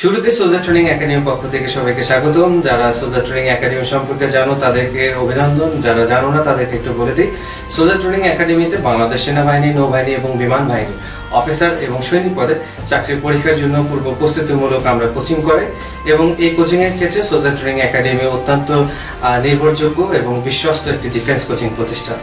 শুরুতে সোজা ট্রেনিং একাডেমির পক্ষ থেকে সবাইকে স্বাগতম। যারা সোজা ট্রেনিং একাডেমি সম্পর্কে জানো তাদেরকে অভিনন্দন। যারা জানো না তাদেরকে একটু বলে দিই। সোজা ট্রেনিং একাডেমিতে বাংলাদেশ সেনাবাহিনী নৌবাহিনী এবং বিমান বাহিনী অফিসার এবং সৈনিক পদে চাকরির পরীক্ষার জন্য পূর্ব প্রস্তুতিমূলক আমরা কোচিং করে এবং এই কোচিং এর ক্ষেত্রে সোজা ট্রেনিং একাডেমি অত্যন্ত আহ, নির্ভরযোগ্য এবং বিশ্বস্ত একটি ডিফেন্স কোচিং প্রতিষ্ঠান।